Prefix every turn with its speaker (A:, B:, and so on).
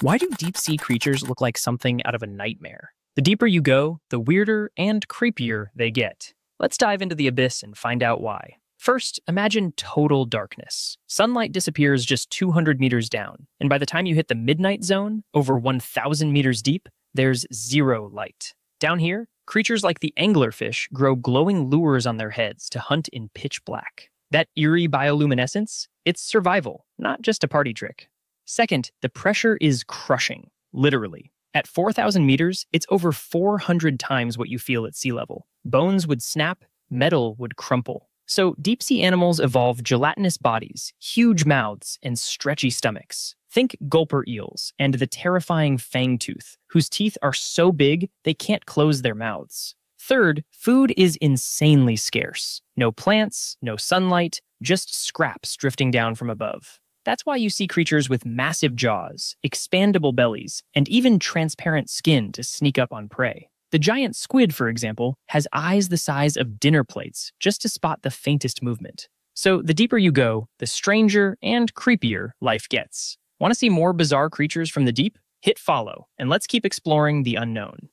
A: Why do deep sea creatures look like something out of a nightmare? The deeper you go, the weirder and creepier they get. Let's dive into the abyss and find out why. First, imagine total darkness. Sunlight disappears just 200 meters down, and by the time you hit the midnight zone, over 1,000 meters deep, there's zero light. Down here, creatures like the anglerfish grow glowing lures on their heads to hunt in pitch black. That eerie bioluminescence, it's survival, not just a party trick. Second, the pressure is crushing, literally. At 4,000 meters, it's over 400 times what you feel at sea level. Bones would snap, metal would crumple. So, deep sea animals evolve gelatinous bodies, huge mouths, and stretchy stomachs. Think gulper eels and the terrifying fangtooth, whose teeth are so big they can't close their mouths. Third, food is insanely scarce. No plants, no sunlight, just scraps drifting down from above. That's why you see creatures with massive jaws, expandable bellies, and even transparent skin to sneak up on prey. The giant squid, for example, has eyes the size of dinner plates just to spot the faintest movement. So the deeper you go, the stranger and creepier life gets. Want to see more bizarre creatures from the deep? Hit follow, and let's keep exploring the unknown.